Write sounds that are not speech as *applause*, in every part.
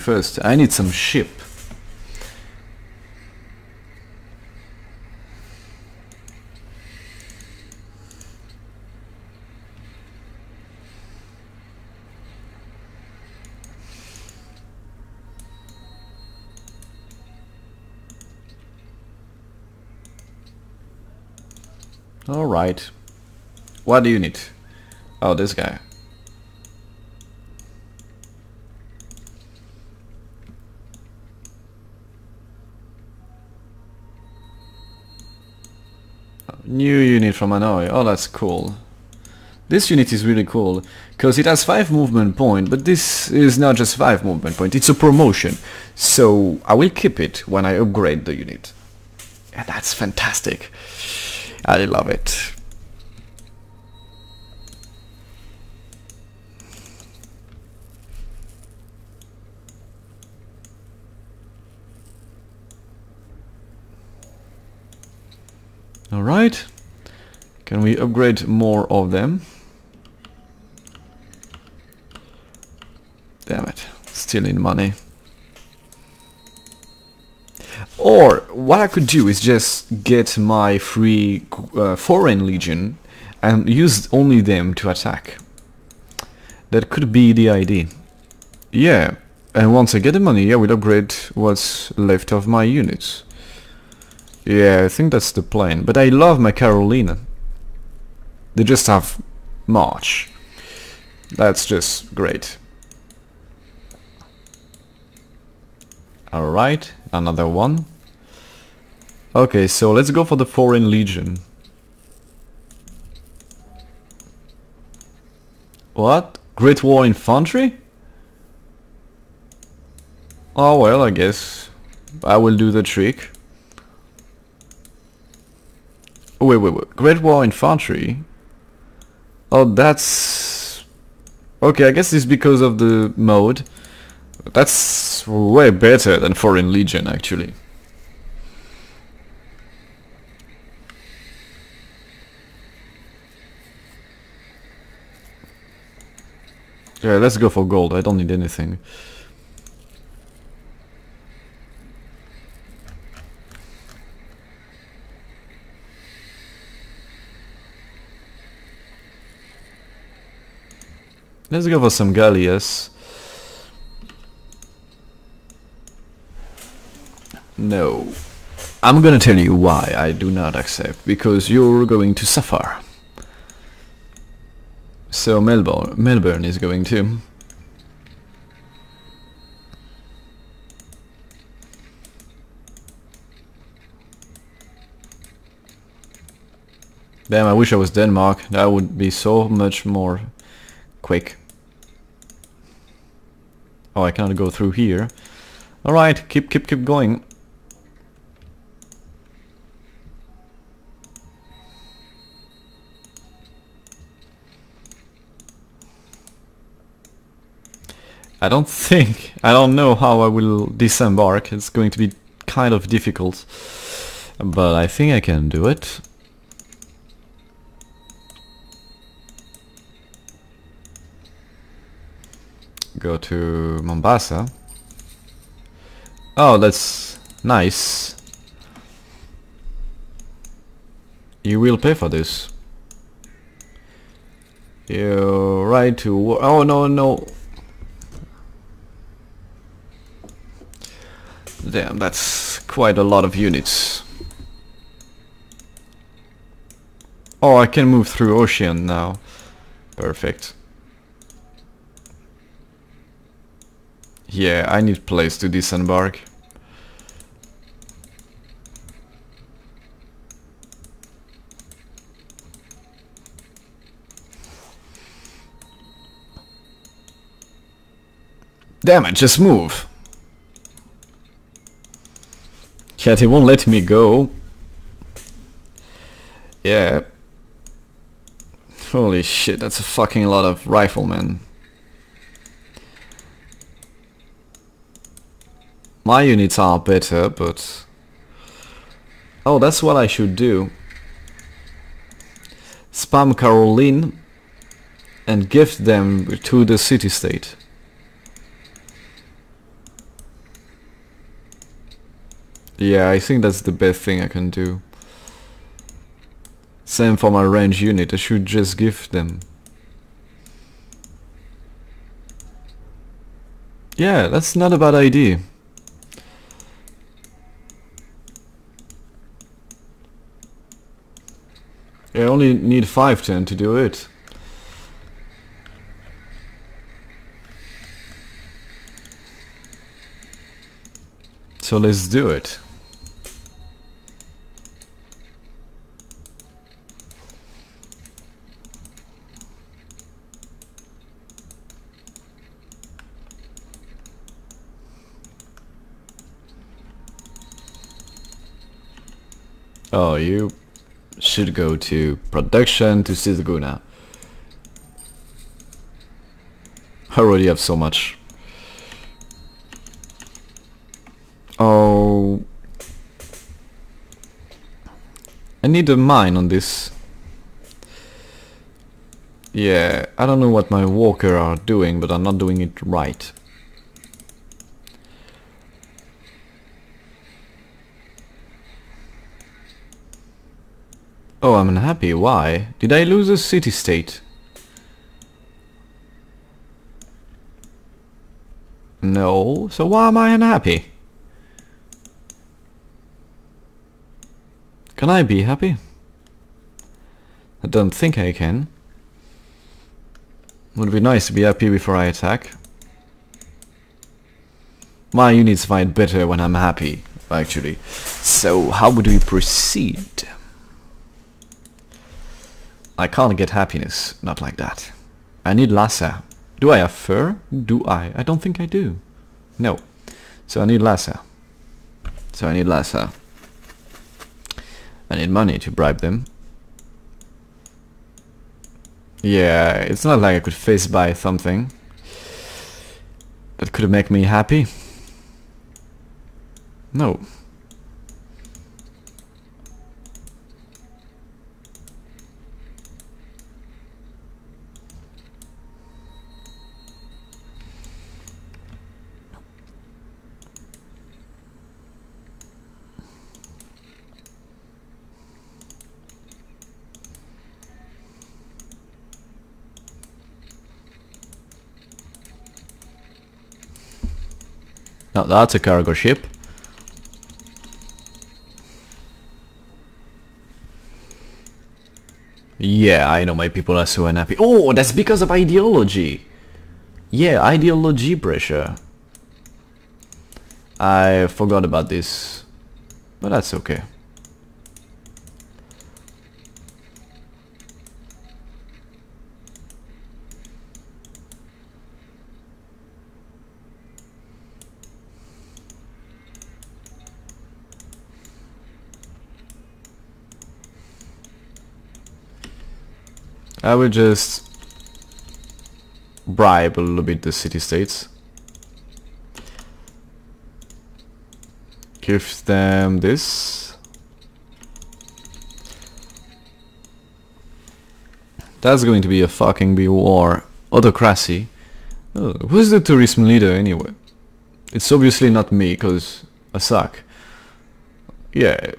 first. I need some ship. Alright. What do you need? Oh, this guy. New unit from Hanoi. Oh, that's cool. This unit is really cool, because it has 5 movement point, but this is not just 5 movement point, it's a promotion. So I will keep it when I upgrade the unit. And that's fantastic. I love it. Alright. Can we upgrade more of them? Damn it. Still in money. Or what I could do is just get my free uh, foreign legion and use only them to attack. That could be the idea. Yeah, and once I get the money I will upgrade what's left of my units. Yeah, I think that's the plan. But I love my Carolean. They just have March. That's just great. Alright, another one. Okay, so let's go for the Foreign Legion. What? Great War Infantry? Oh well, I guess. I will do the trick. Oh, wait, wait, wait. Great War Infantry? Oh, that's... Okay, I guess it's because of the mode. That's way better than Foreign Legion, actually. Yeah, let's go for gold. I don't need anything. Let's go for some Galleass. No. I'm gonna tell you why I do not accept. Because you're going to suffer. So Melbourne, Melbourne is going to. Damn, I wish I was Denmark. That would be so much more quick. Oh, I cannot go through here. Alright, keep, keep, keep going. I don't *laughs* think, I don't know how I will disembark. It's going to be kind of difficult. But I think I can do it. Go to Mombasa. Oh, that's nice. You will pay for this. You right to oh no no. Damn, that's quite a lot of units. Oh, I can move through ocean now. Perfect. Yeah, I need place to disembark. Damn it, just move. Yeah, they won't let me go. Yeah. Holy shit, that's a fucking lot of riflemen. My units are better, but... Oh, that's what I should do. Spam Carolean and gift them to the city-state. Yeah, I think that's the best thing I can do. Same for my range unit, I should just give them. Yeah, that's not a bad idea. I only need 5 10 to do it. So let's do it. Oh, you should go to production to Sizaguna. I already have so much. Oh... I need a mine on this. Yeah, I don't know what my walker are doing, but I'm not doing it right. Oh, I'm unhappy. Why? Did I lose a city-state? No, so why am I unhappy? Can I be happy? I don't think I can. Would be nice to be happy before I attack. My units fight better when I'm happy, actually. So how would we proceed? I can't get happiness, not like that. I need Lhasa. Do I have fur? Do I? I don't think I do. No. So I need Lhasa. So I need Lhasa. I need money to bribe them. Yeah, it's not like I could face buy something that could make me happy. No. Now that's a cargo ship. Yeah, I know my people are so unhappy. Oh, that's because of ideology. Yeah, ideology pressure. I forgot about this. But that's okay. I will just bribe a little bit the city-states. Give them this. That's going to be a fucking be war. Autocracy. Oh, who's the tourism leader anyway? It's obviously not me, because I suck. Yeah,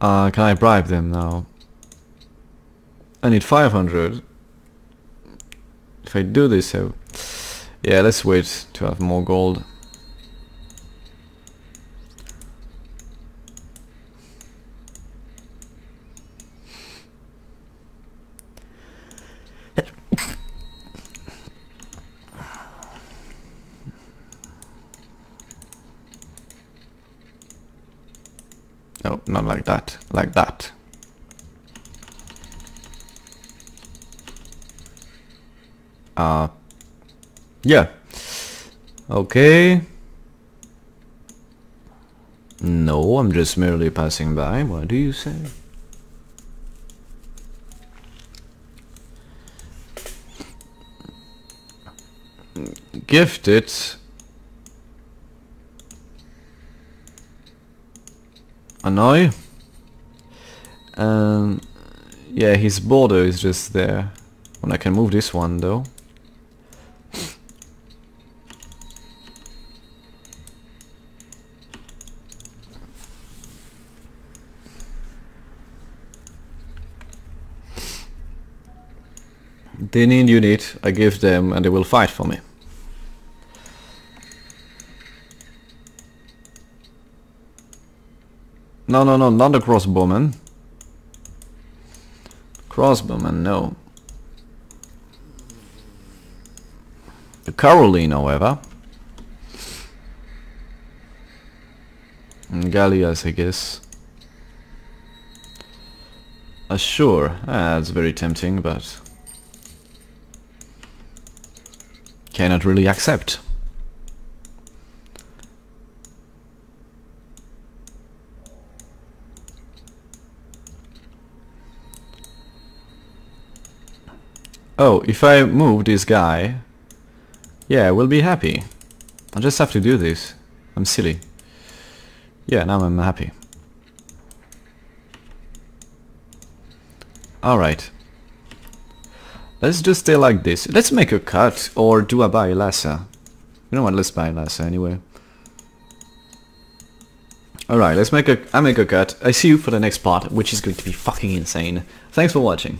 Uh, can I bribe them now? I need 500. If I do this, I... yeah, let's wait to have more gold. No, not like that. Like that. Uh, yeah. Okay. No, I'm just merely passing by. What do you say? Gifted Hanoi. Um, Yeah, his border is just there. Well, I can move this one though. They need unit, I give them and they will fight for me. No, no, no, not the crossbowman. Crossbowman, no. The Carolean, however. And Galleass, I guess. Uh, sure, ah, that's very tempting, but... Cannot really accept. Oh, if I move this guy, yeah, we'll be happy. I just have to do this. I'm silly. Yeah, now I'm happy. Alright. Let's just stay like this. Let's make a cut or do a buy Lhasa. You know what, let's buy Lhasa anyway. Alright, let's make a I make a cut. I see you for the next part, which is going to be fucking insane. Thanks for watching.